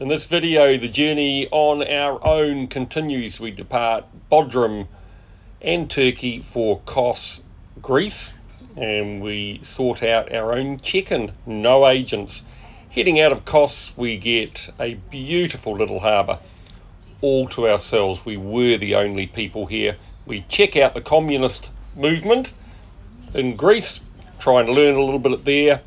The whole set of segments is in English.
In this video, the journey on our own continues. We depart Bodrum and Turkey for Kos, Greece, and we sort out our own check-in, no agents. Heading out of Kos, we get a beautiful little harbour, all to ourselves. We were the only people here. We check out the communist movement in Greece, try and learn a little bit there,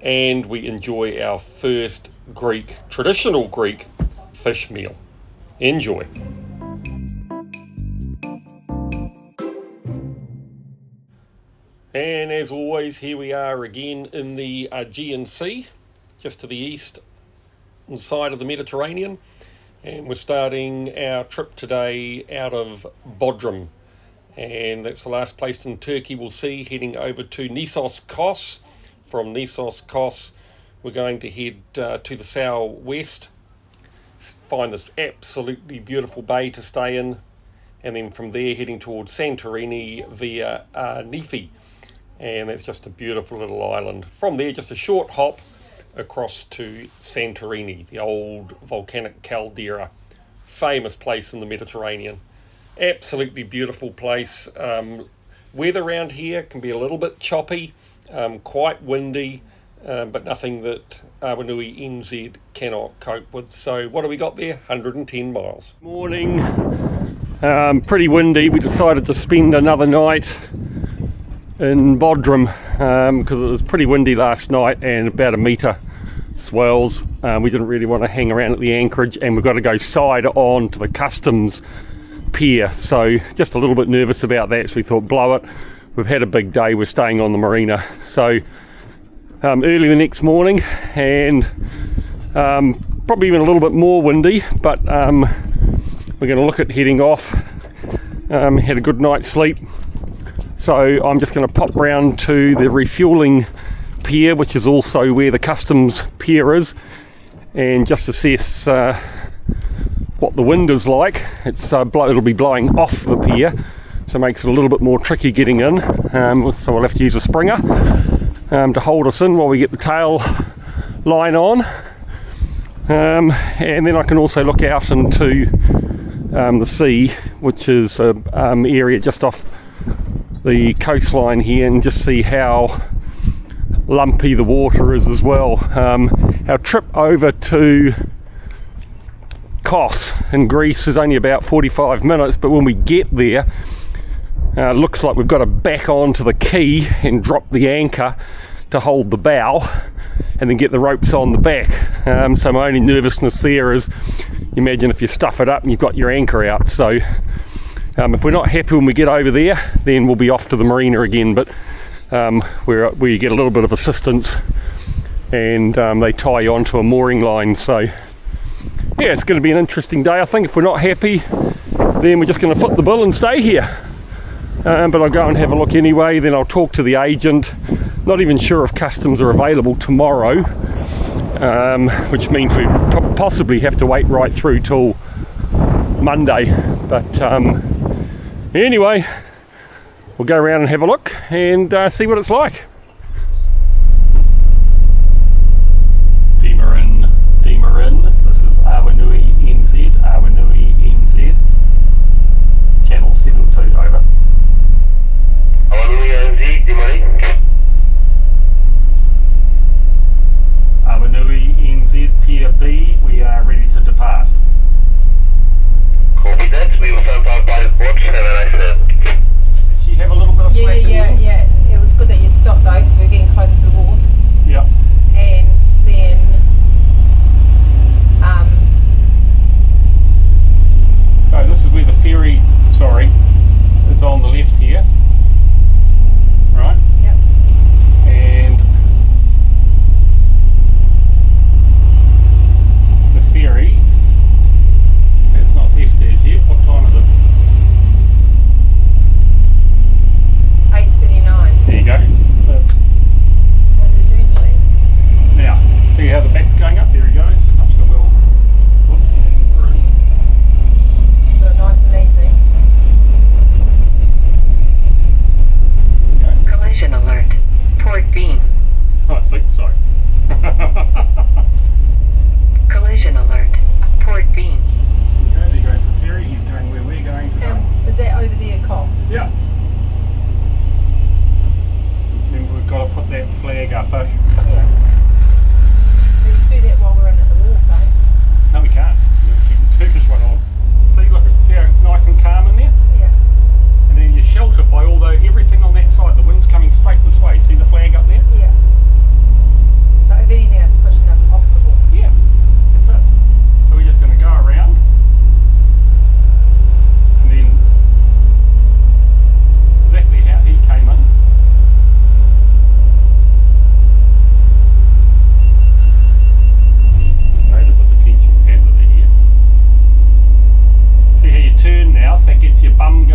and we enjoy our first Greek, traditional Greek fish meal. Enjoy. And as always, here we are again in the Aegean Sea, just to the east side of the Mediterranean. And we're starting our trip today out of Bodrum. And that's the last place in Turkey we'll see, heading over to Nissos Kos. From Nissos Kos, we're going to head uh, to the southwest, find this absolutely beautiful bay to stay in, and then from there heading towards Santorini via uh, Nifi. And that's just a beautiful little island. From there, just a short hop across to Santorini, the old volcanic caldera, famous place in the Mediterranean. Absolutely beautiful place. Um, weather around here can be a little bit choppy, um, quite windy, um, but nothing that Awanui NZ cannot cope with. So what do we got there? 110 miles. Morning, um, pretty windy. We decided to spend another night in Bodrum because um, it was pretty windy last night and about a metre swells. Um, we didn't really want to hang around at the anchorage and we've got to go side on to the customs pier. So just a little bit nervous about that. So we thought blow it. We've had a big day. We're staying on the marina. So um, early the next morning and um, probably even a little bit more windy but um, we're going to look at heading off um, had a good night's sleep so I'm just going to pop round to the refueling pier which is also where the customs pier is and just assess uh, what the wind is like it's uh, it'll be blowing off the pier so it makes it a little bit more tricky getting in um, so we'll have to use a springer um, to hold us in while we get the tail line on um, and then I can also look out into um, the sea which is an um, area just off the coastline here and just see how lumpy the water is as well. Um, our trip over to Kos in Greece is only about 45 minutes but when we get there uh, looks like we've got to back onto the quay and drop the anchor to hold the bow and then get the ropes on the back. Um, so my only nervousness there is, imagine if you stuff it up and you've got your anchor out. So um, if we're not happy when we get over there, then we'll be off to the marina again. But um, we get a little bit of assistance and um, they tie you onto a mooring line. So yeah, it's going to be an interesting day. I think if we're not happy, then we're just going to foot the bill and stay here um, but I'll go and have a look anyway then I'll talk to the agent. Not even sure if customs are available tomorrow um, which means we possibly have to wait right through till Monday. But um, anyway we'll go around and have a look and uh, see what it's like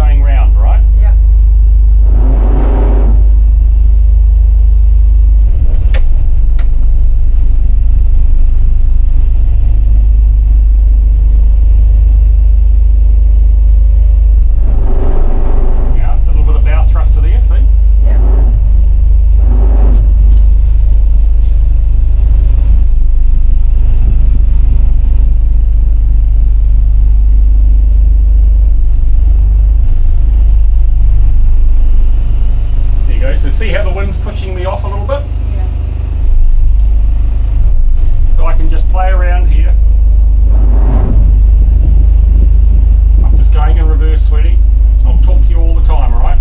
going round, right? Yeah. Yeah, a little bit of bow thruster there, see? Yeah. There you go. So see how the wind's pushing me off a little bit? Yeah. So I can just play around here. I'm just going in reverse, sweetie. I'll talk to you all the time, alright?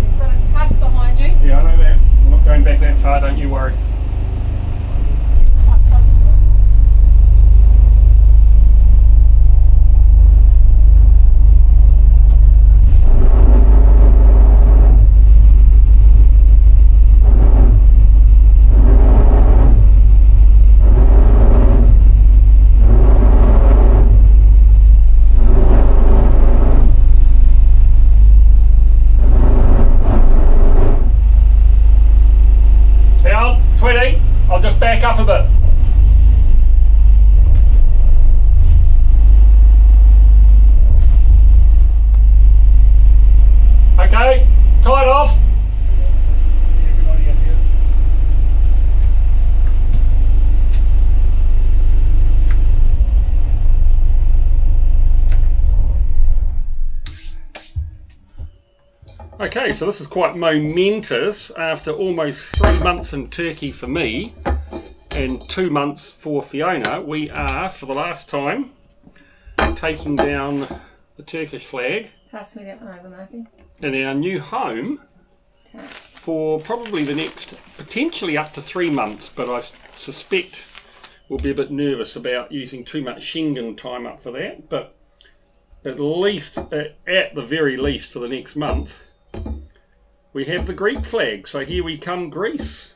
You've got a tug behind you. Yeah, I know that. I'm not going back that far, don't you worry. Quite close to it. Now, sweetie, I'll just back up a bit. Okay, tie it off. Okay, so this is quite momentous after almost three months in Turkey for me and two months for Fiona. We are, for the last time, taking down the Turkish flag Pass me that one over, Murphy. in our new home for probably the next potentially up to three months, but I suspect we'll be a bit nervous about using too much Schengen time up for that. But at least, at at the very least, for the next month, we have the Greek flag. So here we come, Greece.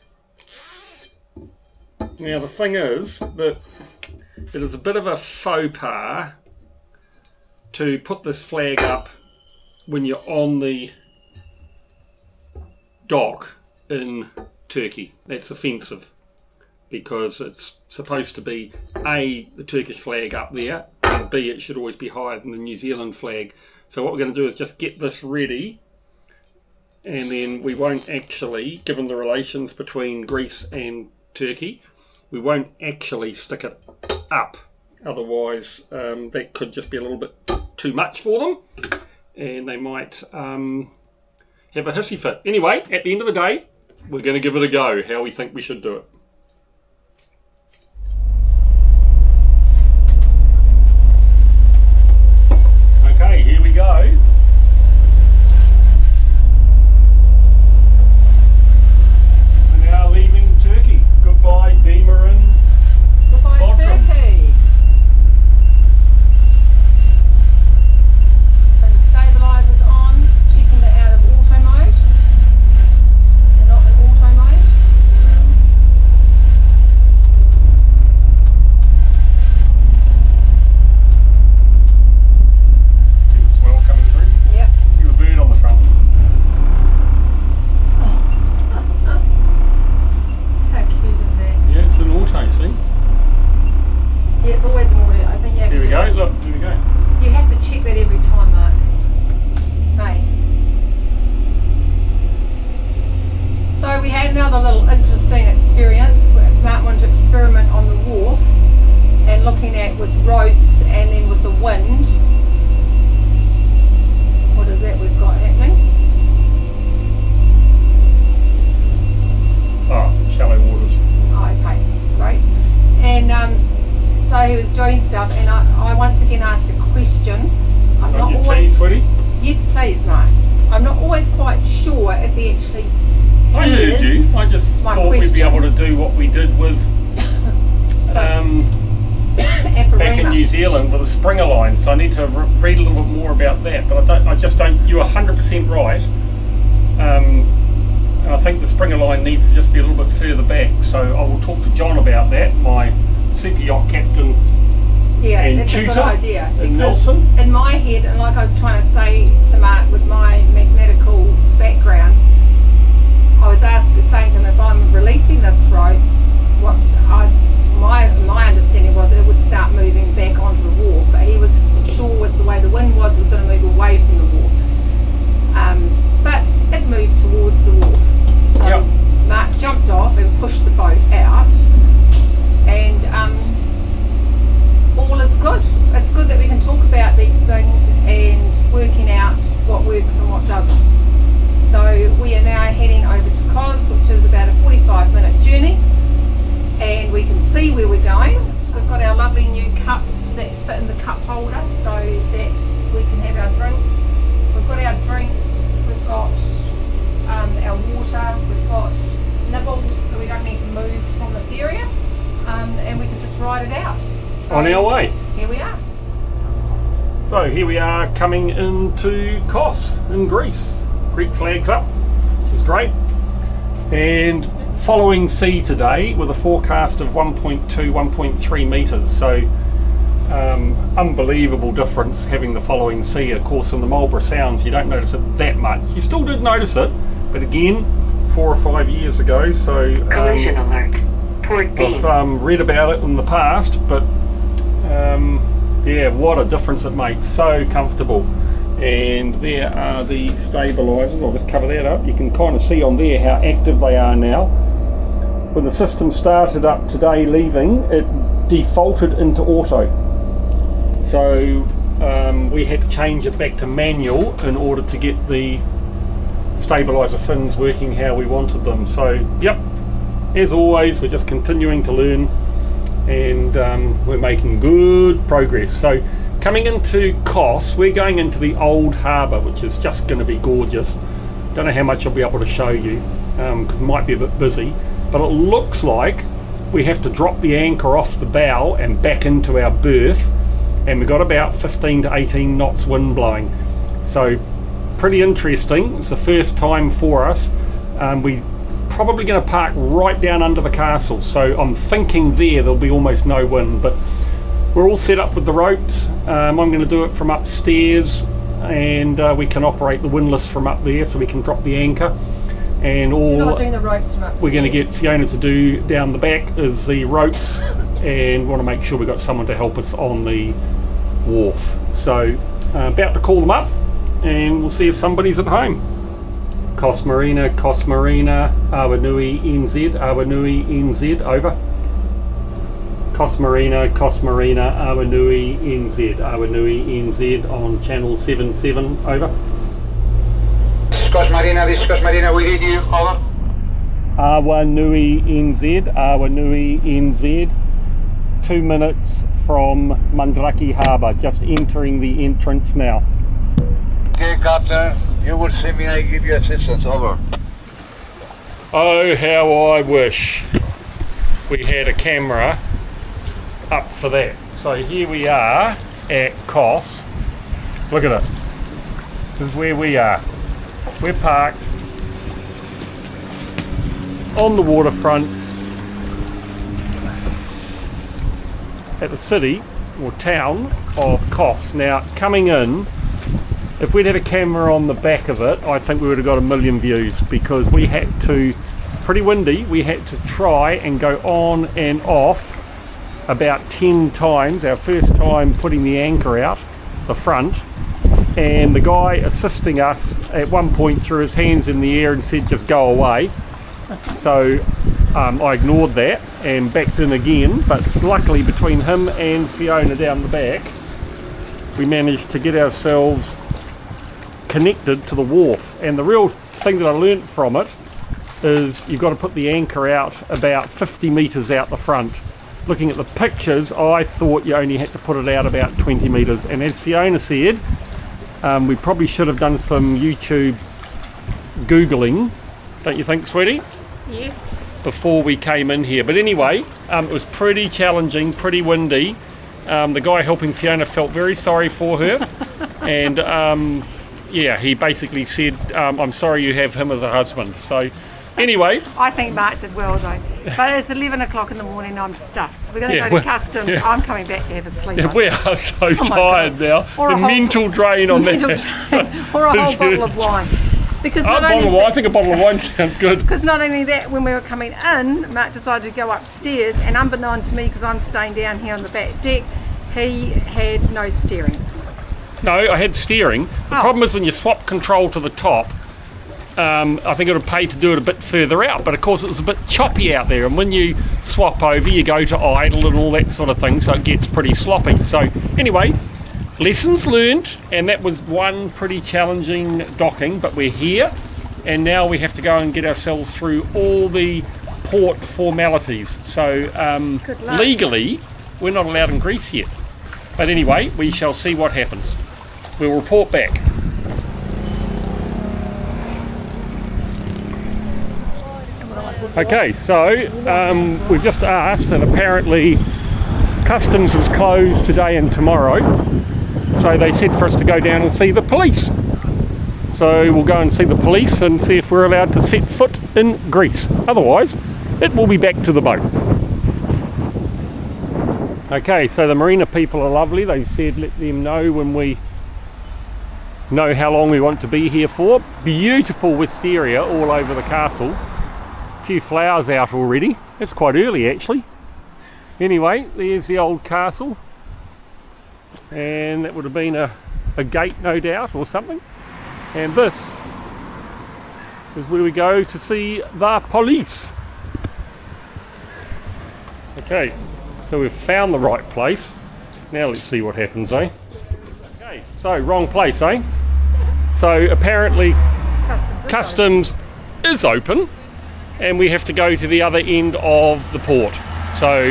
Now the thing is that it is a bit of a faux pas to put this flag up when you're on the dock in Turkey. That's offensive because it's supposed to be A, the Turkish flag up there, and B, it should always be higher than the New Zealand flag. So, what we're going to do is just get this ready, and then we won't actually, given the relations between Greece and Turkey, we won't actually stick it up. Otherwise, um, that could just be a little bit too much for them, and they might. Um, have a hissy fit. Anyway, at the end of the day, we're going to give it a go, how we think we should do it. Here we are coming into Kos in Greece. Greek flags up, which is great. And following sea today with a forecast of 1.2, 1.3 metres. So um, unbelievable difference having the following sea. Of course, in the Marlborough Sounds, you don't notice it that much. You still did notice it, but again, four or five years ago. So Collision um, alert. Port B. I've um, read about it in the past, but um, yeah, what a difference it makes. So comfortable. And there are the stabilisers. I'll just cover that up. You can kind of see on there how active they are now. When the system started up today leaving, it defaulted into auto. So um, we had to change it back to manual in order to get the stabiliser fins working how we wanted them. So, yep, as always, we're just continuing to learn and um, we're making good progress. So, coming into Kos, we're going into the old harbour, which is just going to be gorgeous. Don't know how much I'll be able to show you because it might be a bit busy, but it looks like we have to drop the anchor off the bow and back into our berth, and we've got about 15 to 18 knots wind blowing. So, pretty interesting. It's the first time for us. Um, we probably going to park right down under the castle. So I'm thinking there there'll be almost no wind, but we're all set up with the ropes. Um, I'm going to do it from upstairs, and uh, we can operate the windlass from up there, so we can drop the anchor. And all You're not doing the ropes from upstairs. we're going to get Fiona to do down the back is the ropes, and want to make sure we've got someone to help us on the wharf. So uh, about to call them up, and we'll see if somebody's at home. Kos Marina, Kos Marina, Awanui NZ, Awanui NZ, over. Kos Marina, Kos Marina, Awanui NZ, Awanui NZ on channel 77, over. Scotch Marina, this is Scotch Marina, we need you, over. Awanui NZ, Awanui NZ, two minutes from Mandraki Harbour, just entering the entrance now. Okay, Captain, you will see me, I give you assistance, over. Oh, how I wish we had a camera up for that. So here we are at Kos. Look at it. This is where we are. We're parked on the waterfront at the city or town of Kos. Now, coming in, if we'd had a camera on the back of it, I think we would have got a million views because we had to, pretty windy, we had to try and go on and off about 10 times. Our first time putting the anchor out the front, and the guy assisting us at one point threw his hands in the air and said, just go away. So um, I ignored that and backed in again, but luckily between him and Fiona down the back, we managed to get ourselves connected to the wharf. And the real thing that I learnt from it is you've got to put the anchor out about 50 metres out the front. Looking at the pictures, I thought you only had to put it out about 20 metres. And as Fiona said, um, we probably should have done some YouTube Googling, don't you think, sweetie? Yes. before we came in here. But anyway, um, it was pretty challenging, pretty windy. Um, the guy helping Fiona felt very sorry for her, and um, yeah, he basically said, um, "I'm sorry you have him as a husband." So Anyway, I think Mark did well though. But it's 11 o'clock in the morning I'm stuffed. So we're going to Yeah, go to customs. yeah. I'm coming back to have a sleep. I we are so my tired now. Or the a whole- mental drain on Mental that. drain. or a whole bottle of wine. Because Oh, not, bottle of only wine. I think a bottle of wine sounds good. because not only that, when we were coming in, Mark decided to go upstairs, and unbeknown to me, because I'm staying down here on the back deck, he had no steering. No, I had steering. The Oh. problem is when you swap control to the top, um, I think it would pay to do it a bit further out. But of course, it was a bit choppy out there. And when you swap over, you go to idle and all that sort of thing, so it gets pretty sloppy. So, anyway, lessons learned, and that was one pretty challenging docking. But we're here, and now we have to go and get ourselves through all the port formalities. So, um, legally, we're not allowed in Greece yet. But anyway, we shall see what happens. We'll report back. Okay, so um, we've just asked, and apparently customs is closed today and tomorrow. So they said for us to go down and see the police. So we'll go and see the police and see if we're allowed to set foot in Greece. Otherwise, it will be back to the boat. Okay, so the marina people are lovely. They've said let them know when we know how long we want to be here for. Beautiful wisteria all over the castle. A few flowers out already. It's quite early actually. Anyway, there's the old castle. And that would have been a, a gate no doubt or something. And this is where we go to see the police. Okay, so we've found the right place. Now let's see what happens, eh? So wrong place, eh? So apparently customs is open and we have to go to the other end of the port. So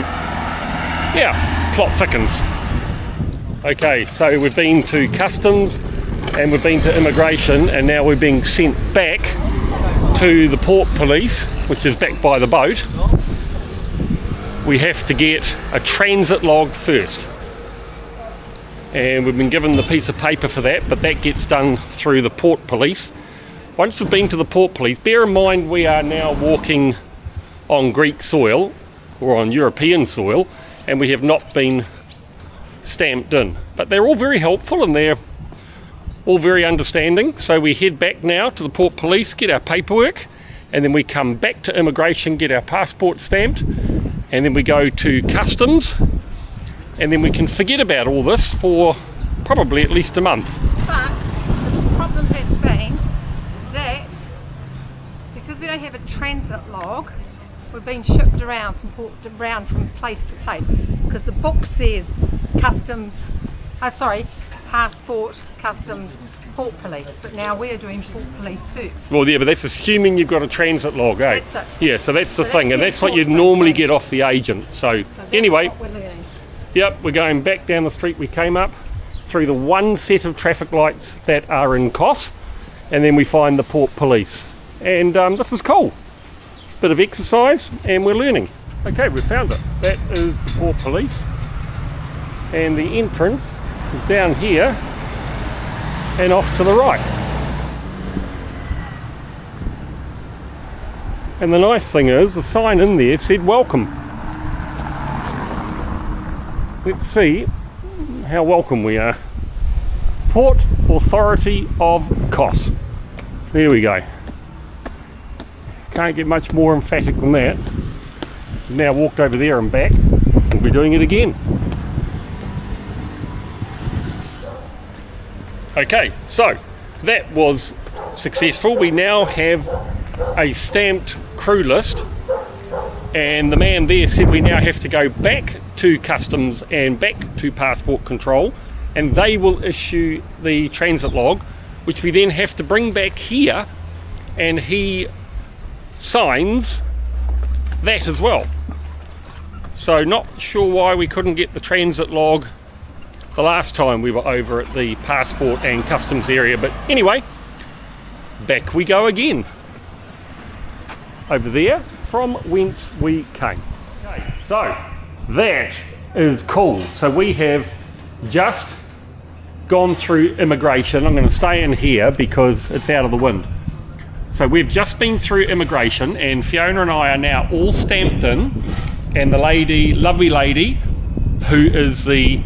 yeah, plot thickens. Okay, so we've been to customs and we've been to immigration and now we're being sent back to the port police, which is back by the boat. We have to get a transit log first. And we've been given the piece of paper for that, but that gets done through the port police. Once we've been to the port police, bear in mind we are now walking on Greek soil or on European soil, and we have not been stamped in. But they're all very helpful and they're all very understanding. So we head back now to the port police, get our paperwork, and then we come back to immigration, get our passport stamped, and then we go to customs, and then we can forget about all this for probably at least a month. But the problem has been that because we don't have a transit log, we're being shipped around from port, around from place to place because the book says customs, uh, sorry, passport, customs, port police. But now we're doing port police first. Well, yeah, but that's assuming you've got a transit log, eh? Yeah, so that's the So thing, that's and that's what you'd normally thing. get off the agent. So, So anyway, what we're learning. Yep, we're going back down the street we came up through the one set of traffic lights that are in Kos, and then we find the port police. And um, this is cool. Bit of exercise, and we're learning. Okay, we found it. That is the port police, and the entrance is down here and off to the right. And the nice thing is, the sign in there said welcome. Let's see how welcome we are. Port Authority of Kos. There we go. Can't get much more emphatic than that. Now walked over there and back. We'll be doing it again. Okay, so that was successful. We now have a stamped crew list and the man there said we now have to go back to customs and back to passport control and they will issue the transit log which we then have to bring back here and he signs that as well so not sure why we couldn't get the transit log the last time we were over at the passport and customs area but anyway back we go again over there from whence we came. Okay, so that is cool. So we have just gone through immigration. I'm going to stay in here because it's out of the wind. So we've just been through immigration, and Fiona and I are now all stamped in. And the lady, lovely lady, who is the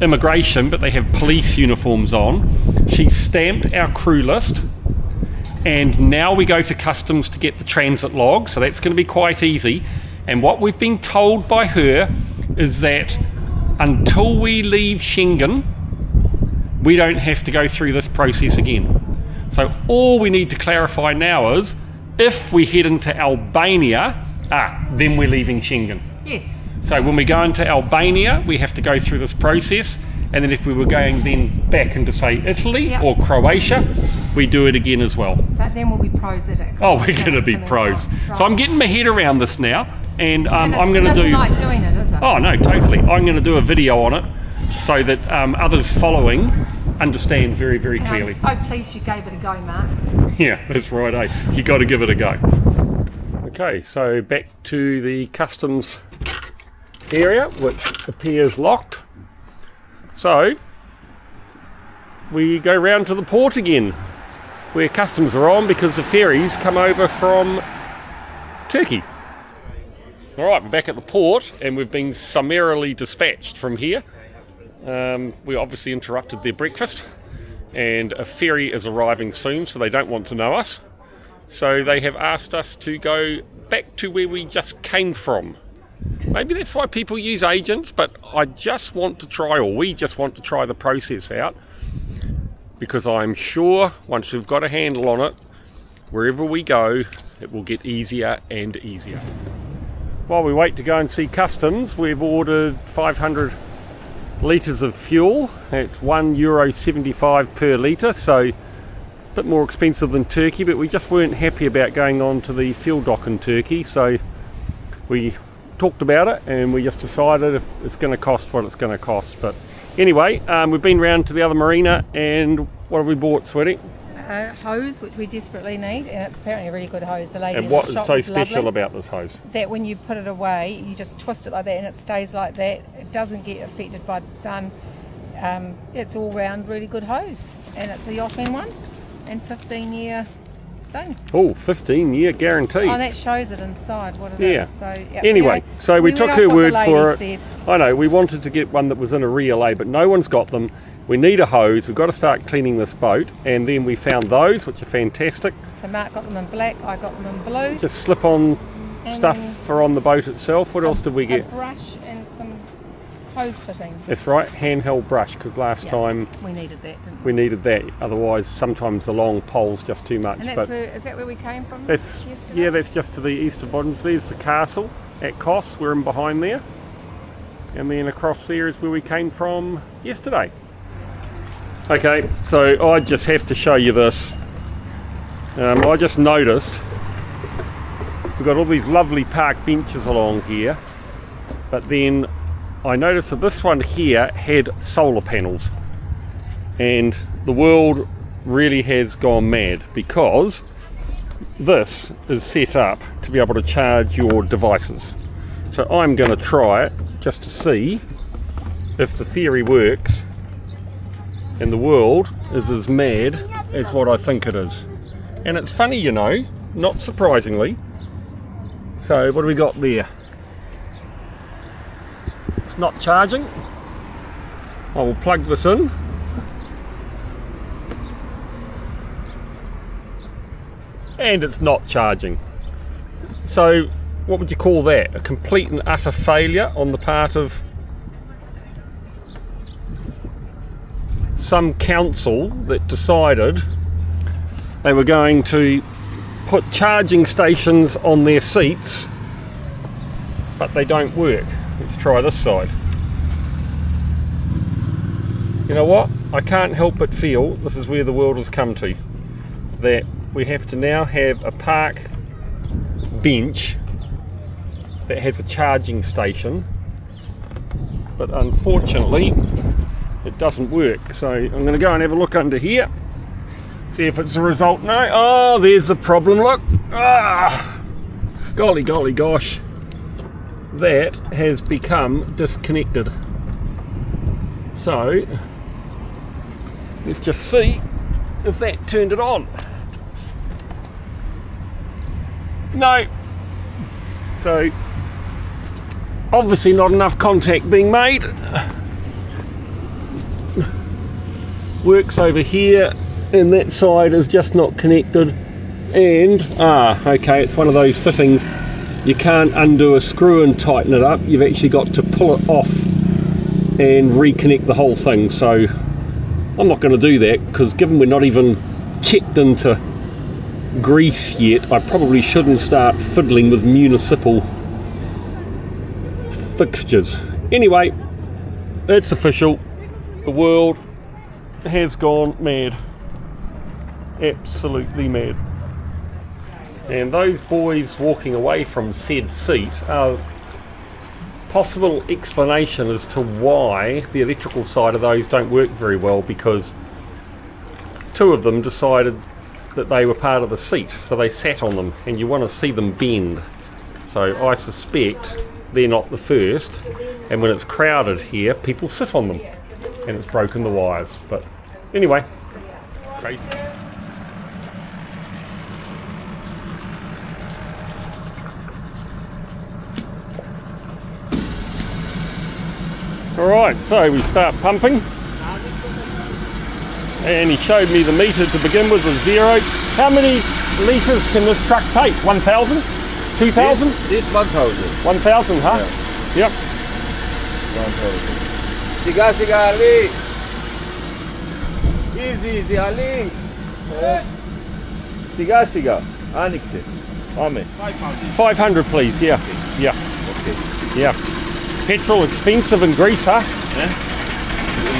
immigration, but they have police uniforms on, she stamped our crew list. And now we go to customs to get the transit log, so that's going to be quite easy. And what we've been told by her is that until we leave Schengen, we don't have to go through this process again. So all we need to clarify now is if we head into Albania, ah, then we're leaving Schengen. Yes. So when we go into Albania, we have to go through this process. And then if we were going then back into say Italy Yep. or Croatia, we do it again as well. But then we'll be pros at it. Oh, we're going to be pros. else. So I'm getting my head around this now, and um, And I'm going to do. like doing it, is it? Oh no, totally. I'm going to do a video on it so that um, others following understand very, very And clearly. I'm so pleased you gave it a go, Mark. Yeah, that's right. Eh? You got to give it a go. Okay, so back to the customs area, which appears locked. So we go round to the port again, where customs are on because the ferries come over from Turkey. All right, we're back at the port, and we've been summarily dispatched from here. Um, we obviously interrupted their breakfast and a ferry is arriving soon, so they don't want to know us. So they have asked us to go back to where we just came from. Maybe that's why people use agents, but I just want to try, or we just want to try the process out, because I'm sure once we've got a handle on it, wherever we go, it will get easier and easier. While we wait to go and see customs, we've ordered 500 litres of fuel. It's one euro 75 per litre, so a bit more expensive than Turkey, but we just weren't happy about going on to the fuel dock in Turkey, so we talked about it and we just decided it's going to cost what it's going to cost. But anyway, um, we've been round to the other marina and what have we bought, sweetie? A hose, which we desperately need, and it's apparently a really good hose. The lady And what is so special about this hose? that when you put it away, you just twist it like that and it stays like that. It doesn't get affected by the sun. Um, it's all round really good hose and it's a Yoffman one and 15 year thing. Oh, 15 year guarantee. Oh, that shows it inside what it is. Yeah. So, yeah. Anyway, so we, went took her word for it. said. I know, we wanted to get one that was in a relay, but no one's got them. We need a hose, we've got to start cleaning this boat, and then we found those, which are fantastic. So Mark got them in black, I got them in blue. Just slip on And stuff for on the boat itself. What else did we A get? brush and some hose fittings. That's right, handheld brush, because last Yeah. time We needed that, didn't we? we needed that. Otherwise, sometimes the long pole's just too much. And that's but where, is that where we came from? That's yesterday? yeah, that's just to the east of Bodrum. There's the castle at Kos. We're in behind there, and then across there is where we came from yesterday. Okay, so I just have to show you this. Um, I just noticed we've got all these lovely park benches along here, but then I noticed that this one here had solar panels, and the world really has gone mad because this is set up to be able to charge your devices. So I'm going to try it just to see if the theory works and the world is as mad as what I think it is. And it's funny, you know, not surprisingly. So, what do we got there? It's not charging. I will plug this in. and it's not charging. So, what would you call that? A complete and utter failure on the part of some council that decided they were going to put charging stations on their seats, but they don't work. Let's try this side. You know what? I can't help but feel this is where the world has come to. That we have to now have a park bench that has a charging station but unfortunately it doesn't work. So I'm going to go and have a look under here. See if it's a result. No. Oh there's the problem. Look. Ah. Golly golly gosh. That has become disconnected. So let's just see if that turned it on. No. So, obviously not enough contact being made. Works over here, and that side is just not connected. And, ah, okay, it's one of those fittings. You can't undo a screw and tighten it up. You've actually got to pull it off and reconnect the whole thing. So, I'm not going to do that because given we're not even checked into Greece yet, I probably shouldn't start fiddling with municipal fixtures. Anyway, it's official. The world has gone mad. Absolutely mad. And those boys walking away from said seat are possible explanation as to why the electrical side of those don't work very well because two of them decided that they were part of the seat so they sat on them and you want to see them bend so I suspect they're not the first and when it's crowded here people sit on them and it's broken the wires but anyway crazy Alright, so we start pumping. And he showed me the meter to begin with was zero. How many litres can this truck take? 1,000? 2,000? This, this 1000. 1,000, huh? Yep. 1000. Siga, siga, Ali. Easy, easy, Ali. Siga, siga. Annexe. Ame. 500 please, yeah. Yeah, Okay. yeah. Petrol expensive in Greece, huh?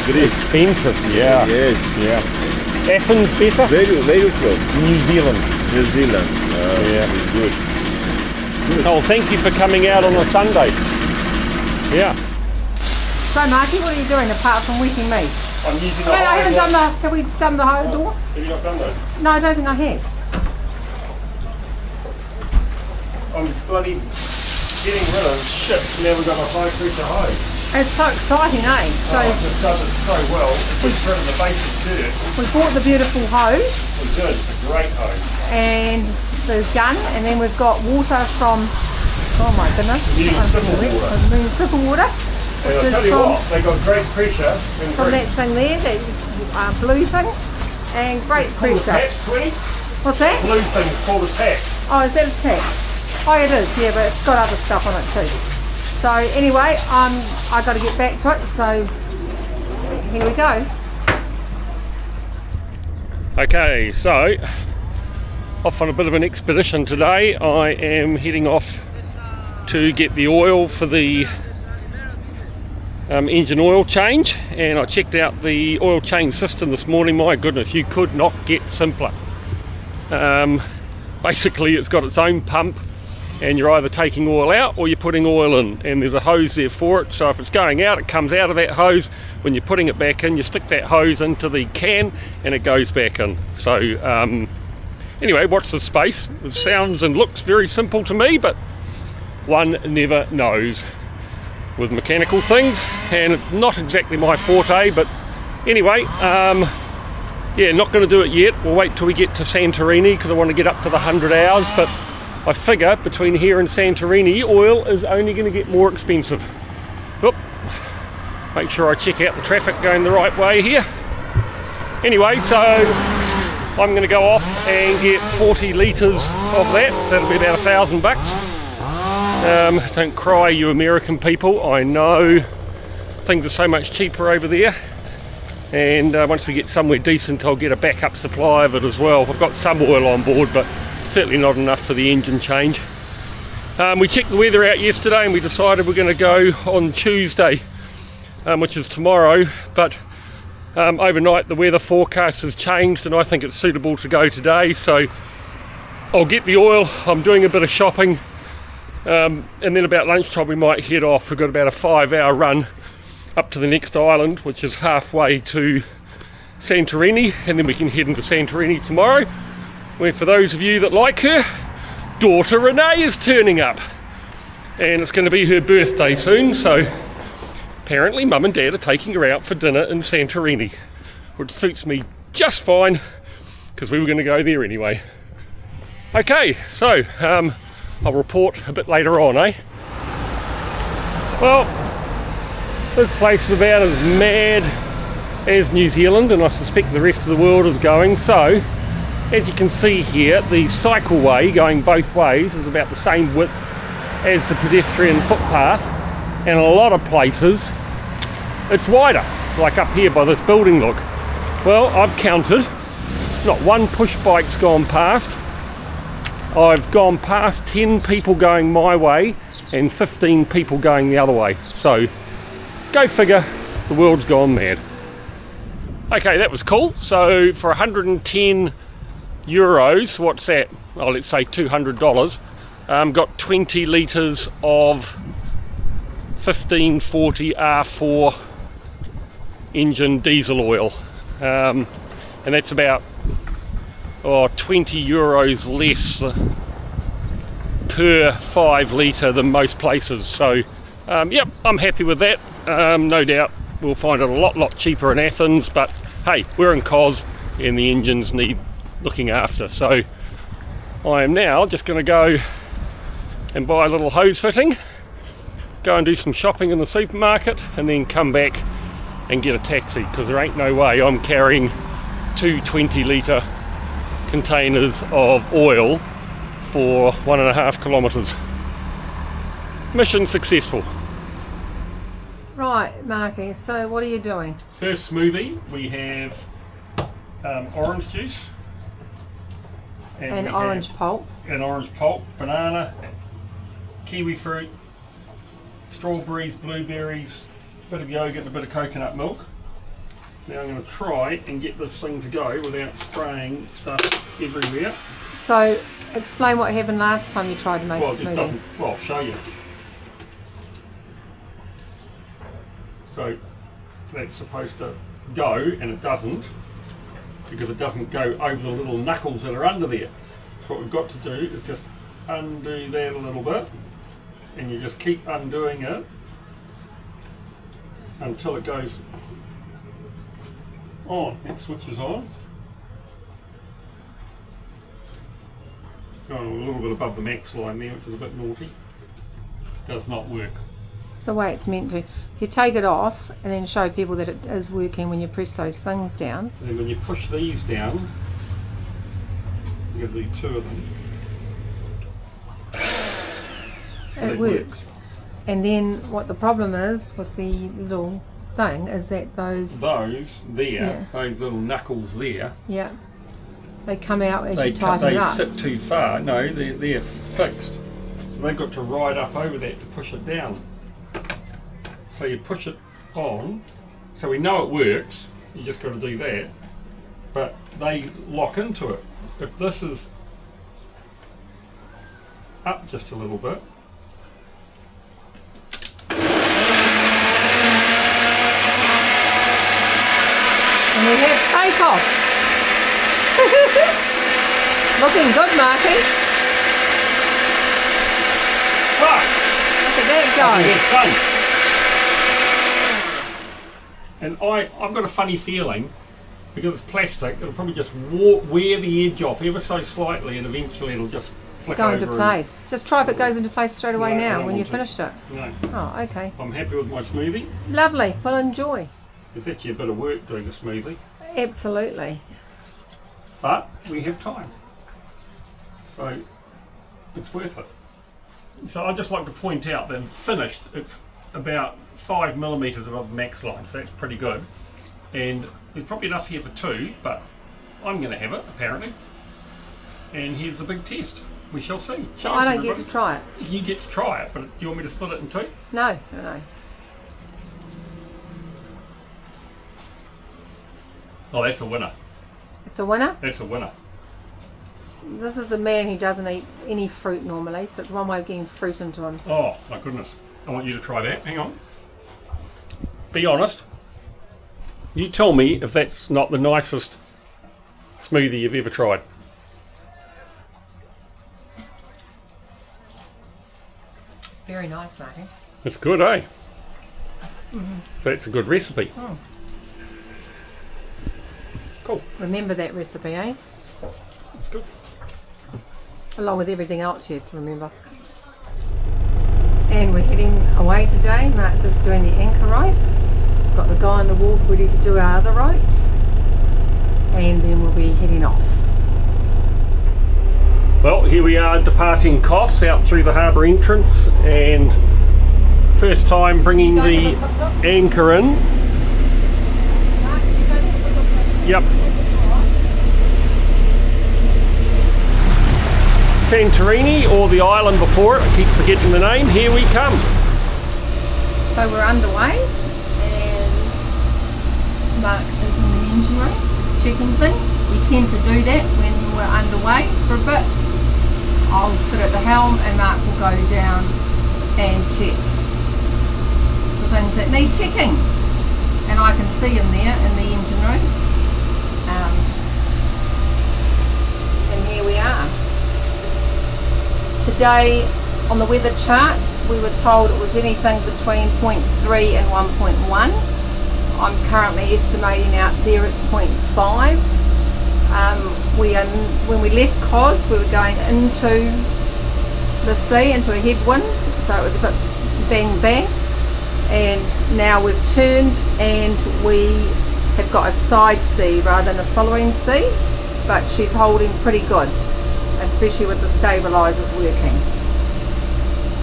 Greece. Expensive, yeah. Yes. Yeah. Athens better? Where you from? New Zealand. New Zealand. Uh, Yeah. it's Good. Oh, thank you for coming out on a Sunday. Yeah. So Marky, what are you doing apart from wetting me? I'm using I, mean, I haven't done the, have we done the whole door? Have you not done those? No, I don't think I have. I'm bloody getting rid of shit. Now we've got a high pressure hose. It's so exciting, eh? So Oh, it does it so well. It gets rid of the basic dirt. we bought the beautiful hose It's good. It's a great hose. and the gun, and then we've got water from, oh my goodness, Municipal water. municipal water, And I'll tell you from, what, they got great pressure from great that thing there, that uh, blue thing, and great called a tap, pressure. sweetie. What's that? Blue thing's called a tap. Oh, is that a tap? Oh, it is, yeah, but it's got other stuff on it too. So anyway, um, I got to get back to it. So here we go. Okay, so off on a bit of an expedition today. I am heading off to get the oil for the um, engine oil change, and I checked out the oil change system this morning. My goodness, you could not get simpler. Um, basically, it's got its own pump, and you're either taking oil out or you're putting oil in, and there's a hose there for it. So if it's going out, it comes out of that hose. When you're putting it back in, you stick that hose into the can, and it goes back in. So um, anyway, watch the space. It sounds and looks very simple to me, but one never knows with mechanical things, and not exactly my forte. But anyway, um, yeah, not going to do it yet. We'll wait till we get to Santorini because I want to get up to the 100 hours. But I figure between here and Santorini, oil is only going to get more expensive. Oop. Make sure I check out the traffic going the right way here. Anyway, so I'm going to go off and get 40 litres of that. So that'll be about a thousand bucks. Um, don't cry, you American people. I know things are so much cheaper over there and uh, once we get somewhere decent I'll get a backup supply of it as well. I've got some oil on board but certainly not enough for the engine change. Um, we checked the weather out yesterday and we decided we're going to go on Tuesday um, which is tomorrow but um, overnight the weather forecast has changed and I think it's suitable to go today so I'll get the oil, I'm doing a bit of shopping um, and then about lunchtime we might head off. We've got about a five hour run up to the next island, which is halfway to Santorini, and then we can head into Santorini tomorrow. Where, for those of you that like her, daughter Renee is turning up, and it's going to be her birthday soon. So apparently, mum and dad are taking her out for dinner in Santorini, which suits me just fine because we were going to go there anyway. Okay, so um, I'll report a bit later on, eh? Well, this place is about as mad as New Zealand, and I suspect the rest of the world is going. So, as you can see here, the cycleway going both ways is about the same width as the pedestrian footpath, and a lot of places it's wider, like up here by this building. Look, well, I've counted, not one push bike's gone past. I've gone past 10 people going my way and 15 people going the other way. So, go figure, the world's gone mad. Okay, that was cool. So, for 110 euros, what's that? Oh, let's say $200. Um, got 20 litres of 1540 R4 engine diesel oil. Um, and that's about oh, 20 euros less per five litre than most places. So, um, yep, I'm happy with that. Um, no doubt we'll find it a lot, lot cheaper in Athens, but hey, we're in Kos and the engines need looking after. So, I am now just going to go and buy a little hose fitting, go and do some shopping in the supermarket, and then come back and get a taxi because there ain't no way I'm carrying two 20 litre containers of oil for one and a half kilometres. Mission successful. Right, Marky, so what are you doing? First smoothie, we have um, orange juice. And we orange pulp. an orange pulp, banana, kiwi fruit, strawberries, blueberries, a bit of yogurt and a bit of coconut milk. Now I'm going to try and get this thing to go without spraying stuff everywhere. So, explain what happened last time you tried to make Well, a it smoothie. well, I'll show you. So that's supposed to go and it doesn't because it doesn't go over the little knuckles that are under there. So what we've got to do is just undo that a little bit and you just keep undoing it until it goes on. It switches on. Going a little bit above the max line there, which is a bit naughty. Does not work. The way it's meant to. If you take it off and then show people that it is working when you press those things down. And then when you push these down, you got to do two of them. So it that works. And then what the problem is with the little thing is that those, Those there, Yeah. those little knuckles there, yeah, they come out as they you tighten they it up. sit too far. No, they're, they're fixed. So they've got to ride up over that to push it down. So you push it on. So we know it works. You just got to do that. But they lock into it. If this is up just a little bit, And we it's looking good, Marky. Look at that Yeah, it's fun. And I, I've got a funny feeling because it's plastic. It'll probably just wear the edge off ever so slightly, and eventually it'll just flick go into place. Just try if it goes into place straight away No, now when you finished it. no, Oh, okay. I'm happy with my smoothie. Lovely. Well, enjoy. It's actually a bit of work doing the smoothie, Absolutely. but we have time, so it's worth it. So I'd just like to point out that finished, it's about five millimeters above the max line, so that's pretty good. And there's probably enough here for two, but I'm going to have it apparently. And here's the big test. We shall see. So I don't get to try it. You get to try it, but do you want me to split it in two? No, no, no. Oh, that's a winner. It's a winner. That's a winner. This is a man who doesn't eat any fruit normally, so it's one way of getting fruit into him. Oh my goodness. I want you to try that. Hang on. Be honest. You tell me if that's not the nicest smoothie you've ever tried. Very nice, Marty. It's good, eh? So that's a good recipe. Cool. Remember that recipe, eh? That's good. Along with everything else you have to remember. and we're heading away today. Mark's just doing the anchor rope. Got the guy on the wharf ready to do our other ropes, and then we'll be heading off. Well, here we are departing Kos out through the harbour entrance and first time bringing the anchor in. Yep. Santorini or the island before it, I keep forgetting the name, here we come. So we're underway, and Mark is in the engine room, just checking things. We tend to do that when we're underway for a bit. I'll sit at the helm and Mark will go down and check the things that need checking. And I can see him there in the engine room. Um, and we are. Today on the weather charts we were told it was anything between 0.3 and 1.1. I'm currently estimating out there it's 0.5. Um, we are, when we left Kos we were going into the sea, into a headwind, so it was a bit bang bang. And now we've turned and we have got a side sea rather than a following sea, but she's holding pretty good especially with the stabilizers working.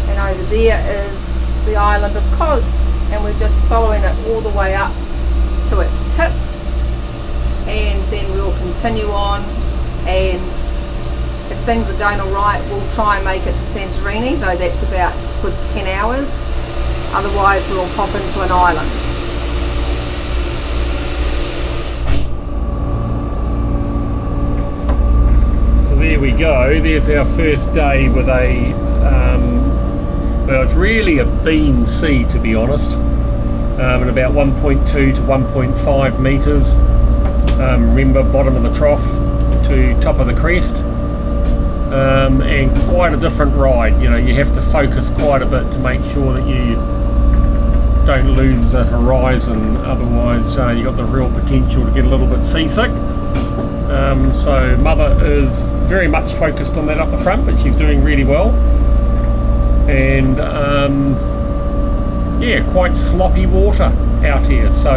And over there is the island of Kos and we're just following it all the way up to its tip and then we'll continue on and if things are going alright we'll try and make it to Santorini though that's about good 10 hours otherwise we'll pop into an island. There we go. There's our first day with a, um, well, it's really a beam sea to be honest, um, at about 1.2 to 1.5 metres. Um, remember, bottom of the trough to top of the crest. Um, and quite a different ride. You know, you have to focus quite a bit to make sure that you don't lose the horizon. Otherwise, uh, you've got the real potential to get a little bit seasick. Um, so mother is very much focused on that up the front, but she's doing really well. And um, yeah, quite sloppy water out here. So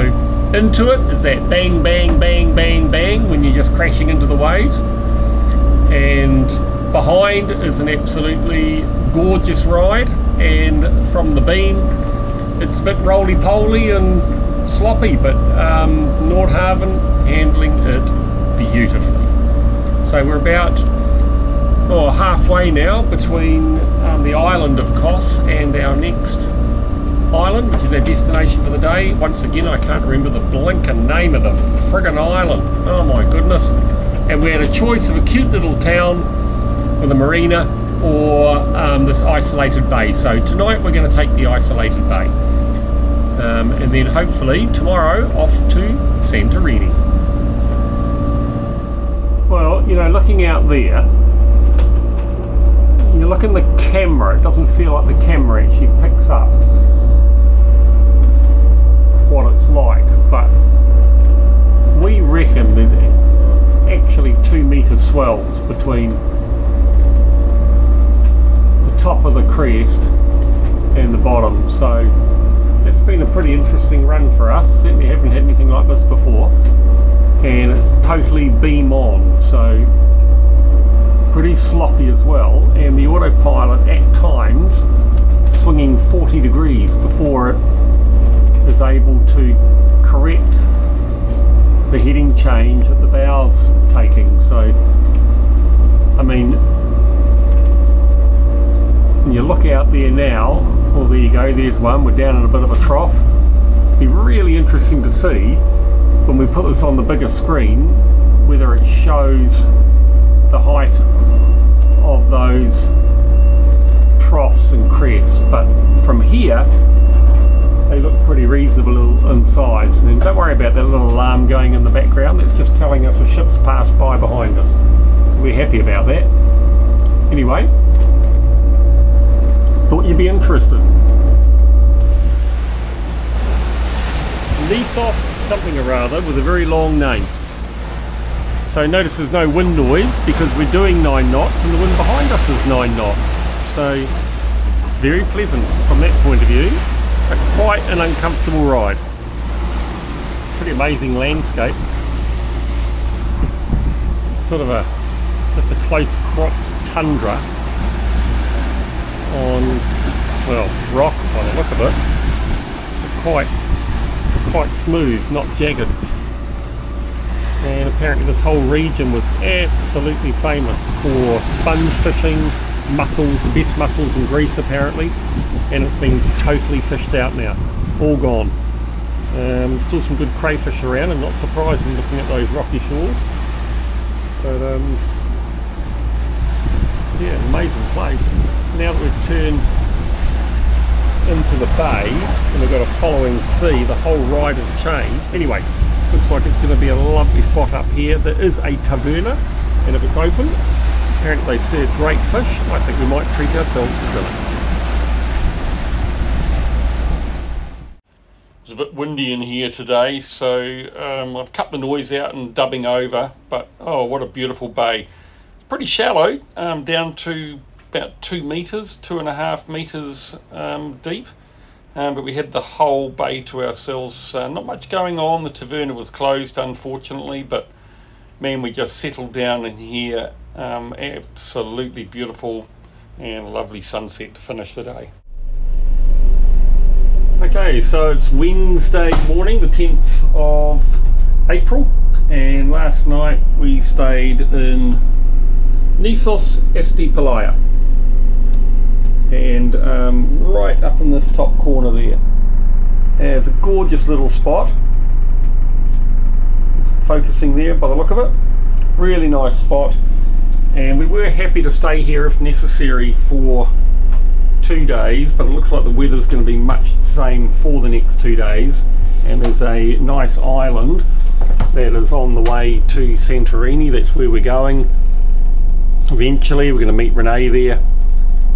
into it is that bang, bang, bang, bang, bang when you're just crashing into the waves. And behind is an absolutely gorgeous ride. And from the beam, it's a bit roly poly and sloppy, but um, Nordhavn handling it beautifully. So we're about oh, halfway now between um, the island of Kos and our next island, which is our destination for the day. Once again, I can't remember the blinking name of the friggin' island. Oh my goodness. And we had a choice of a cute little town with a marina or um, this isolated bay. So tonight we're going to take the isolated bay. Um, and then hopefully tomorrow off to Santorini. Well, you know, looking out there, you look in the camera, it doesn't feel like the camera actually picks up what it's like, but we reckon there's actually two metre swells between the top of the crest and the bottom, so it's been a pretty interesting run for us, certainly haven't had anything like this before and it's totally beam on so pretty sloppy as well. And the autopilot at times swinging 40 degrees before it is able to correct the heading change that the bow's taking. So I mean when you look out there now well there you go there's one. We're down in a bit of a trough. Be really interesting to see when we put this on the bigger screen, whether it shows the height of those troughs and crests. But from here, they look pretty reasonable in size. And don't worry about that little alarm going in the background. That's just telling us a ship's passed by behind us. So we're happy about that. Anyway, thought you'd be interested. Nissos something or other with a very long name. So notice there's no wind noise because we're doing 9 knots and the wind behind us is 9 knots. So very pleasant from that point of view, but quite an uncomfortable ride. Pretty amazing landscape. Sort of a just a close cropped tundra on well rock by the look of it. But quite quite smooth, not jagged. And apparently this whole region was absolutely famous for sponge fishing, mussels, the best mussels in Greece apparently, and it's been totally fished out now, all gone. Um, still some good crayfish around, and not surprising looking at those rocky shores. But um, yeah, amazing place. Now that we've turned into the bay and we've got a following sea, the whole ride has changed. Anyway, looks like it's going to be a lovely spot up here. There is a taverna, and if it's open, apparently they serve great fish. I think we might treat ourselves to dinner. It's a bit windy in here today, so um, I've cut the noise out and dubbing over. But oh, what a beautiful bay! Pretty shallow, um, down to about two meters, two and a half meters um, deep. Um, but we had the whole bay to ourselves. Uh, not much going on. The taverna was closed, unfortunately, but man, we just settled down in here. Um, absolutely beautiful and lovely sunset to finish the day. Okay, so it's Wednesday morning, the 10th of April, and last night we stayed in Nisos Astypalaia and um, right up in this top corner there there's a gorgeous little spot. It's focusing there by the look of it. Really nice spot. And we were happy to stay here if necessary for two days but it looks like the weather's going to be much the same for the next two days. And there's a nice island that is on the way to Santorini. That's where we're going. Eventually we're going to meet Renee there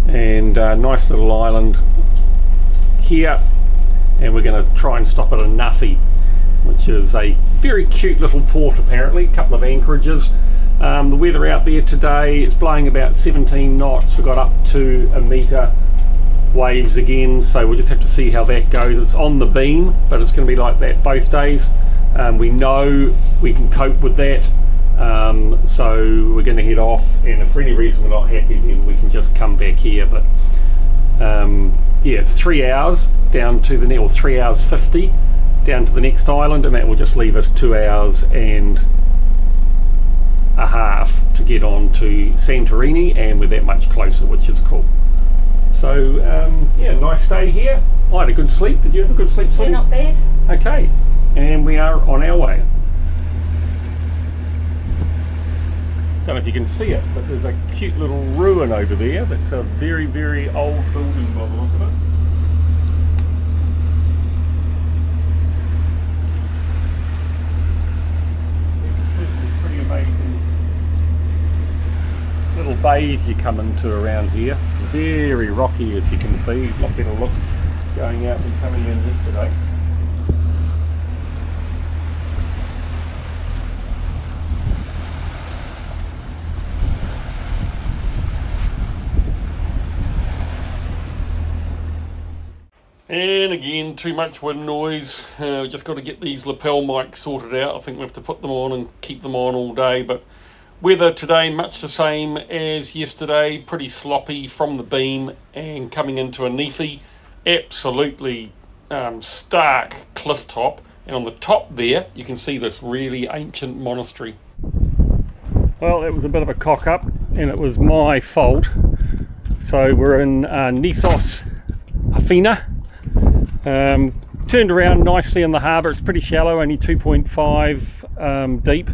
and a uh, nice little island here. And we're going to try and stop at Anafi which is a very cute little port apparently, a couple of anchorages. Um, the weather out there today is blowing about 17 knots, we got up to a metre waves again so we'll just have to see how that goes. It's on the beam but it's going to be like that both days. Um, we know we can cope with that um, so we're going to head off, and if for any reason we're not happy, then we can just come back here. But um, yeah, it's three hours down to the next, or three hours fifty down to the next island, and that will just leave us two hours and a half to get on to Santorini, and we're that much closer, which is cool. So um, yeah, nice stay here. I had a good sleep. Did you have a good sleep? Yeah, not bad. Okay, and we are on our way. don't know if you can see it, but there's a cute little ruin over there that's a very, very old building by the look of it. Pretty amazing little bays you come into around here. Very rocky as you can see, a lot better look going out than coming in yesterday. And again, too much wind noise. Uh, just got to get these lapel mics sorted out. I think we have to put them on and keep them on all day. But weather today, much the same as yesterday. Pretty sloppy from the beam and coming into Anafi. Absolutely um, stark cliff top. And on the top there, you can see this really ancient monastery. Well, it was a bit of a cock up and it was my fault. So we're in uh, Nisos Afina um, turned around nicely in the harbour. It's pretty shallow, only 2.5 um, deep,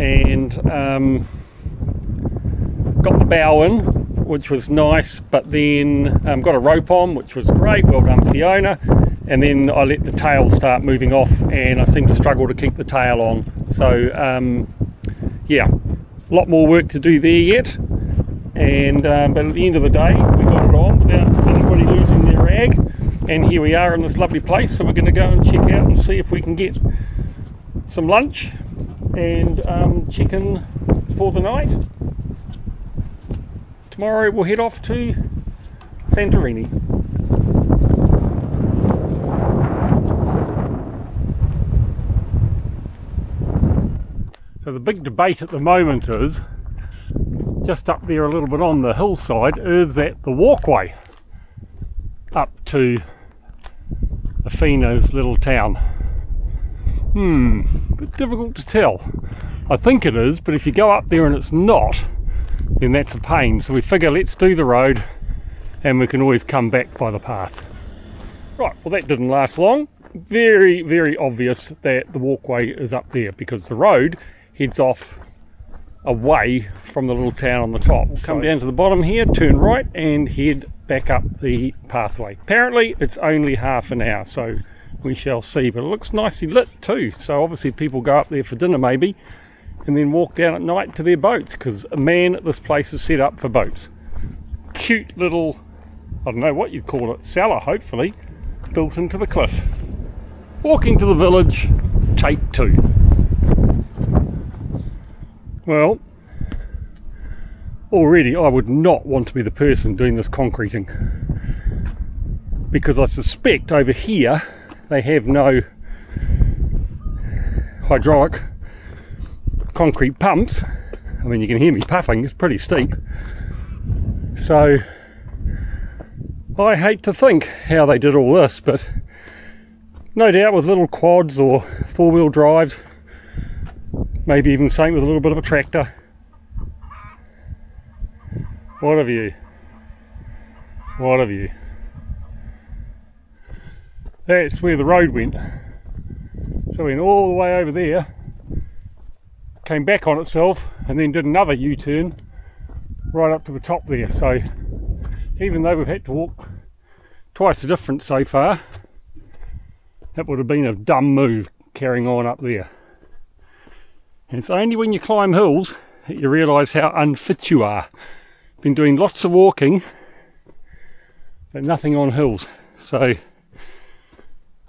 and um, got the bow in, which was nice. But then um, got a rope on, which was great. Well done, Fiona. And then I let the tail start moving off, and I seemed to struggle to keep the tail on. So um, yeah, a lot more work to do there yet. And um, but at the end of the day, we got it on without anybody losing their rag and here we are in this lovely place so we're going to go and check out and see if we can get some lunch and um, chicken for the night tomorrow we'll head off to Santorini. So the big debate at the moment is just up there a little bit on the hillside is that the walkway up to Afina's little town. Hmm, bit difficult to tell. I think it is, but if you go up there and it's not, then that's a pain. So we figure let's do the road and we can always come back by the path. Right, well that didn't last long. Very, very obvious that the walkway is up there because the road heads off away from the little town on the top. We'll come down to the bottom here, turn right and head back up the pathway. Apparently it's only half an hour, so we shall see. But it looks nicely lit too, so obviously people go up there for dinner maybe and then walk down at night to their boats because man, this place is set up for boats. Cute little, I don't know what you'd call it, cellar hopefully, built into the cliff. Walking to the village, take two. Well, already I would not want to be the person doing this concreting because I suspect over here they have no hydraulic concrete pumps. I mean, you can hear me puffing, it's pretty steep. So, I hate to think how they did all this, but no doubt with little quads or four wheel drives maybe even same with a little bit of a tractor. What have you? What have you? That's where the road went. So went all the way over there came back on itself and then did another u-turn right up to the top there. So even though we've had to walk twice the difference so far that would have been a dumb move carrying on up there it's only when you climb hills that you realise how unfit you are. Been doing lots of walking, but nothing on hills. So,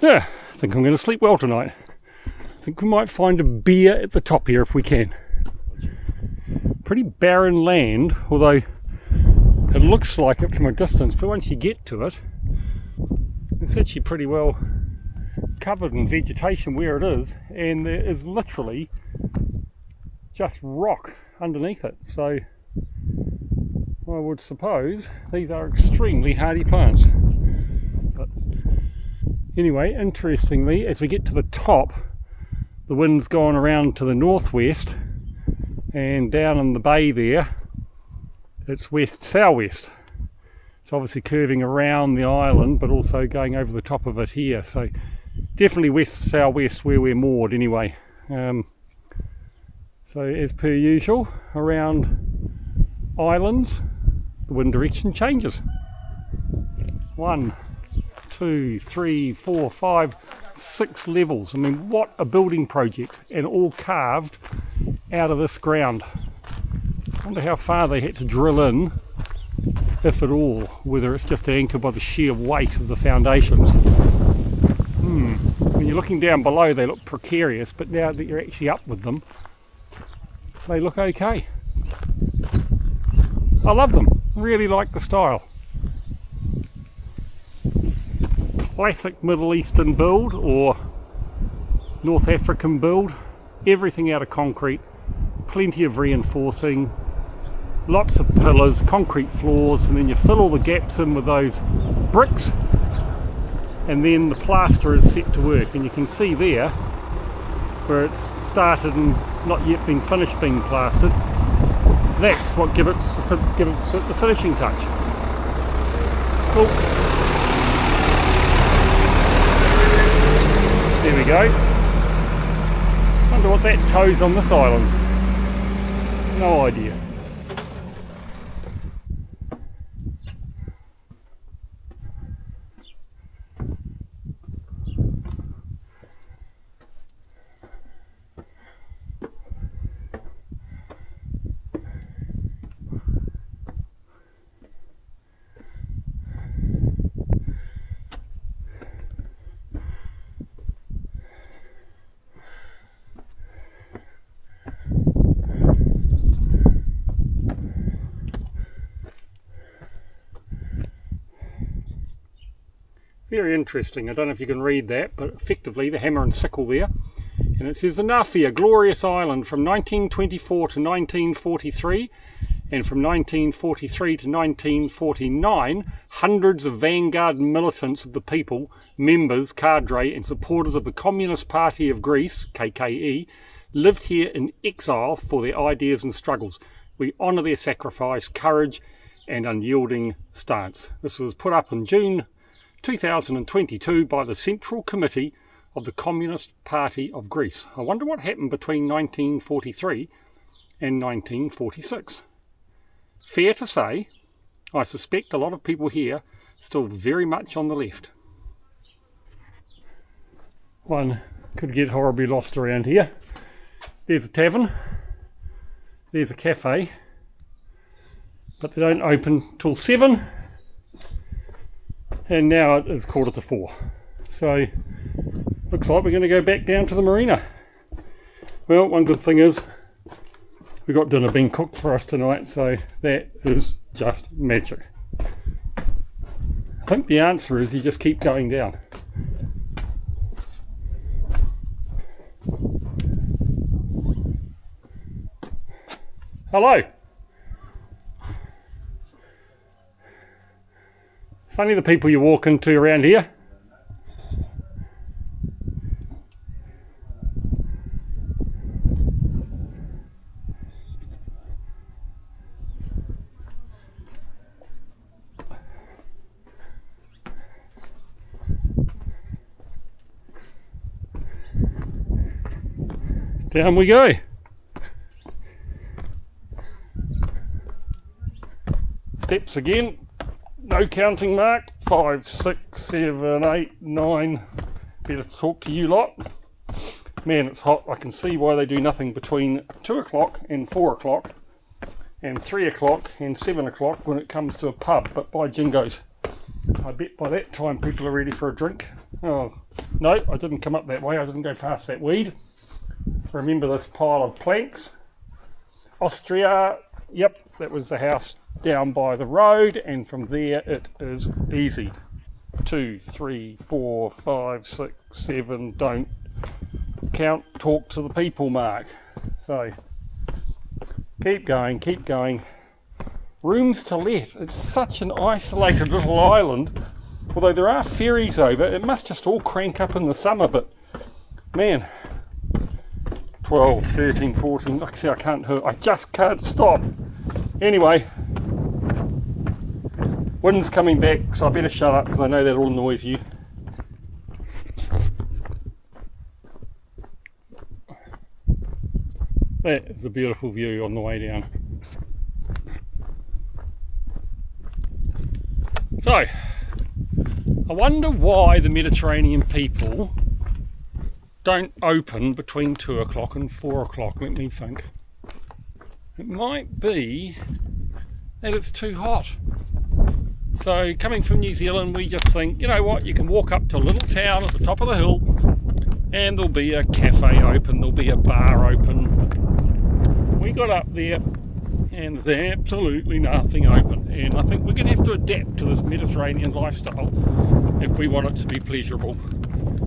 yeah, I think I'm going to sleep well tonight. I think we might find a beer at the top here if we can. Pretty barren land, although it looks like it from a distance, but once you get to it, it's actually pretty well covered in vegetation where it is, and there is literally just rock underneath it. So I would suppose these are extremely hardy plants. But anyway, interestingly, as we get to the top, the wind's gone around to the northwest and down in the bay there, it's west southwest. It's obviously curving around the island, but also going over the top of it here. So definitely west southwest where we're moored anyway. Um, so as per usual, around islands, the wind direction changes. One, two, three, four, five, six levels. I mean, what a building project, and all carved out of this ground. I wonder how far they had to drill in, if at all, whether it's just anchored by the sheer weight of the foundations. Hmm. When you're looking down below, they look precarious, but now that you're actually up with them, they look okay. I love them, really like the style. Classic Middle Eastern build or North African build, everything out of concrete, plenty of reinforcing, lots of pillars, concrete floors, and then you fill all the gaps in with those bricks. And then the plaster is set to work. And you can see there where it's started and not yet been finished being plastered. That's what gives it, gives it the finishing touch. Oh. There we go. Wonder what that tow's on this island. No idea. Very interesting. I don't know if you can read that, but effectively the hammer and sickle there. And it says Anafi, a glorious island from 1924 to 1943 and from 1943 to 1949, hundreds of vanguard militants of the people, members, cadre, and supporters of the Communist Party of Greece, KKE, lived here in exile for their ideas and struggles. We honour their sacrifice, courage, and unyielding stance. This was put up in June 2022 by the Central Committee of the Communist Party of Greece. I wonder what happened between 1943 and 1946. Fair to say, I suspect a lot of people here still very much on the left. One could get horribly lost around here. There's a tavern, there's a cafe, but they don't open till 7 and now it is quarter to 4. So looks like we're going to go back down to the marina. Well, one good thing is we got dinner being cooked for us tonight, so that is just magic. I think the answer is you just keep going down. Hello. Funny the people you walk into around here. Down we go. Steps again. No counting mark. Five, six, seven, eight, nine. Better talk to you lot. Man, it's hot. I can see why they do nothing between two o'clock and four o'clock and three o'clock and seven o'clock when it comes to a pub. But by jingos, I bet by that time people are ready for a drink. Oh, no, I didn't come up that way. I didn't go past that weed. Remember this pile of planks? Austria, yep, that was the house down by the road, and from there it is easy. Two, three, four, five, six, seven, don't count, talk to the people mark. So keep going, keep going. Rooms to let. It's such an isolated little island. Although there are ferries over, it must just all crank up in the summer, but man, 12, 13, 14. Like I I can't. I just can't stop. Anyway, wind's coming back, so I better shut up because I know that'll annoys you. That is a beautiful view on the way down. So, I wonder why the Mediterranean people don't open between two o'clock and four o'clock. Let me think. It might be that it's too hot. So, coming from New Zealand, we just think, you know what, you can walk up to a little town at the top of the hill and there'll be a cafe open, there'll be a bar open. We got up there and there's absolutely nothing open. And I think we're going to have to adapt to this Mediterranean lifestyle if we want it to be pleasurable.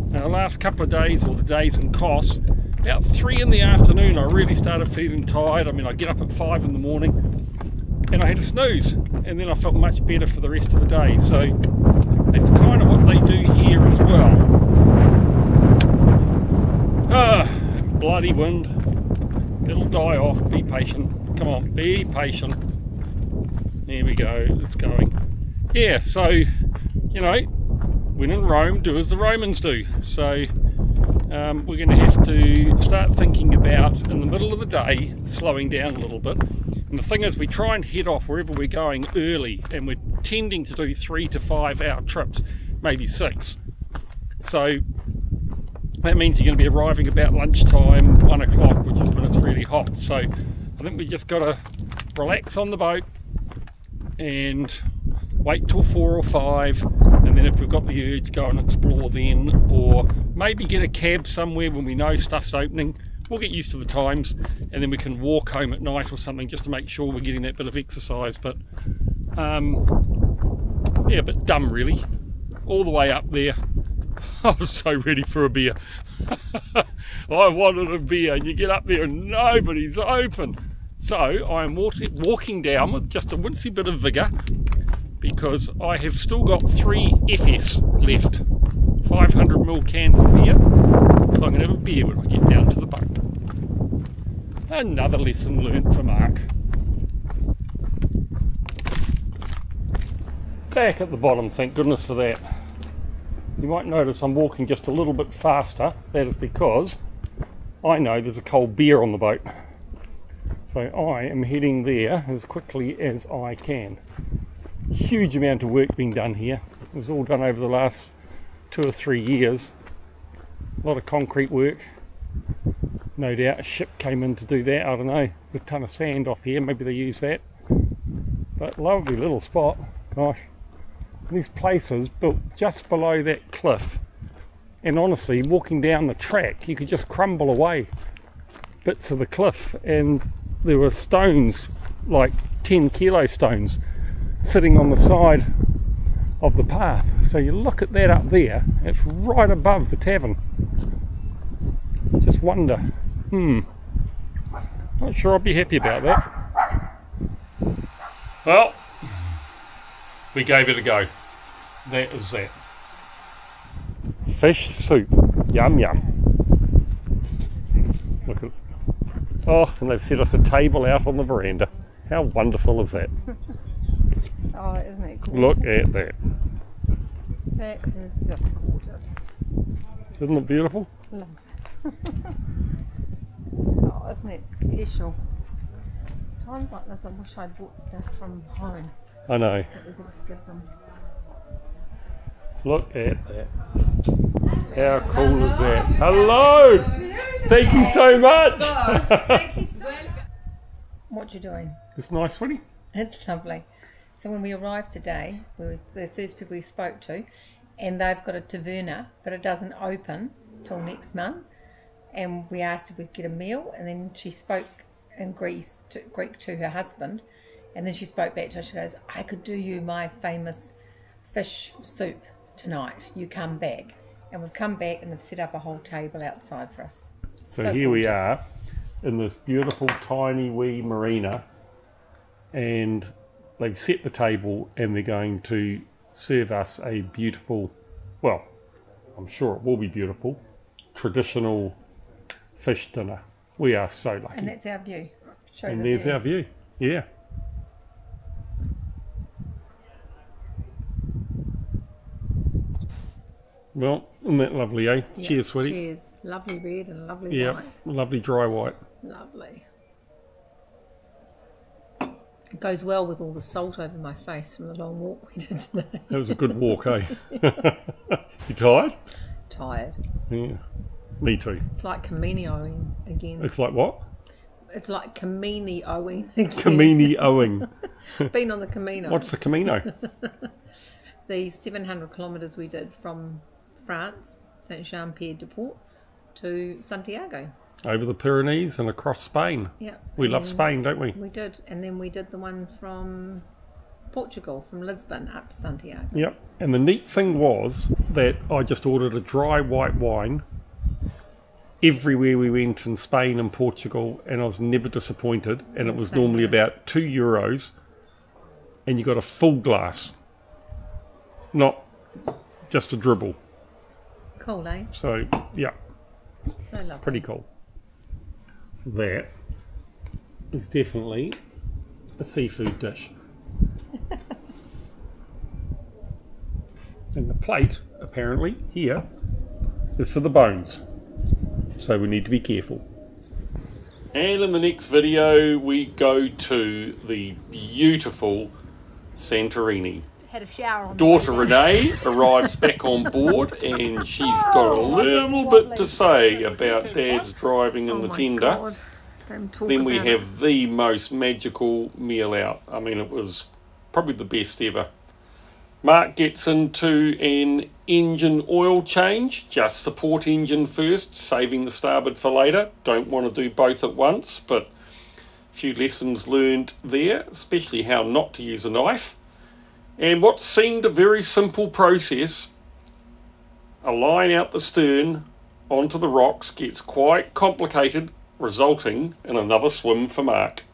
Now, the last couple of days, or the days in Kos, about three in the afternoon, I really started feeling tired. I mean, I get up at five in the morning and I had a snooze, and then I felt much better for the rest of the day. So it's kind of what they do here as well. Ah, bloody wind. It'll die off. Be patient. Come on, be patient. There we go. It's going. Yeah, so, you know, when in Rome, do as the Romans do. So um, we're going to have to start thinking about, in the middle of the day, slowing down a little bit. And the thing is, we try and head off wherever we're going early, and we're tending to do three to five hour trips, maybe six. So that means you're going to be arriving about lunchtime, one o'clock, which is when it's really hot. So I think we just got to relax on the boat and wait till four or five and then if we've got the urge go and explore then or maybe get a cab somewhere when we know stuff's opening we'll get used to the times and then we can walk home at night or something just to make sure we're getting that bit of exercise but um, yeah but dumb really all the way up there. I was so ready for a beer. I wanted a beer, and you get up there and nobody's open. So I am walking down with just a wincy bit of vigour because I have still got three FS left 500ml cans of beer. So I'm going to have a beer when I get down to the boat. Another lesson learned for Mark. Back at the bottom, thank goodness for that. You might notice I'm walking just a little bit faster. That is because I know there's a cold beer on the boat. So I am heading there as quickly as I can. Huge amount of work being done here. It was all done over the last two or three years. A lot of concrete work. No doubt a ship came in to do that. I don't know. There's a ton of sand off here. Maybe they use that. But lovely little spot. Gosh these places built just below that cliff and honestly walking down the track you could just crumble away bits of the cliff and there were stones like 10 kilo stones sitting on the side of the path so you look at that up there it's right above the tavern just wonder hmm not sure I'll be happy about that well we gave it a go. That is that. Fish soup. Yum yum. Look at Oh, and they've set us a table out on the veranda. How wonderful is that? Oh, isn't it gorgeous? Look at that. That is just gorgeous. Isn't it beautiful? oh, isn't it special? Times like this, I wish I'd bought stuff from home. I know. Look at that. How cool is that? Hello! Thank you so much! what you doing? It's nice, sweetie. It's lovely. So when we arrived today, we were the first people we spoke to, and they've got a taverna, but it doesn't open till next month. And we asked if we'd get a meal, and then she spoke in Greece to, Greek to her husband, and then she spoke back to us. She goes, I could do you my famous fish soup tonight. You come back. And we've come back and they've set up a whole table outside for us. So, so here gorgeous. we are in this beautiful tiny wee marina and they've set the table and they're going to serve us a beautiful, well, I'm sure it will be beautiful, traditional fish dinner. We are so lucky. And that's our view. Show and the there's view. our view. Yeah. Well, isn't that lovely, eh? Yeah, cheers, sweetie. Cheers. Lovely red and lovely yeah, white. lovely dry white. Lovely. It goes well with all the salt over my face from the long walk we did today. That was a good walk, eh? you tired? Tired. Yeah. Me too. It's like Camino again. It's like what? It's like Camino owing again. Been on the Camino. What's the Camino? the 700 kilometres we did from France, Saint Jean Pied de Port, to Santiago. Over the Pyrenees and across Spain. Yeah. We love Spain, don't we? We did. And then we did the one from Portugal, from Lisbon up to Santiago. Yep. And the neat thing was that I just ordered a dry white wine everywhere we went in Spain and Portugal, and I was never disappointed. And it was Same normally about two euros, and you got a full glass, not just a dribble. Cool, eh? So, yeah. So lovely. Pretty cool. That is definitely a seafood dish. and the plate, apparently, here is for the bones. So we need to be careful. And in the next video, we go to the beautiful Santorini had a shower. Daughter Renee arrives back on board and she's got a little bit to say about Dad's driving in oh the tender. Then we have it. the most magical meal out. I mean, it was probably the best ever. Mark gets into an engine oil change. Just support engine first, saving the starboard for later. Don't want to do both at once, but a few lessons learned there, especially how not to use a knife. And what seemed a very simple process, a line out the stern onto the rocks gets quite complicated, resulting in another swim for Mark.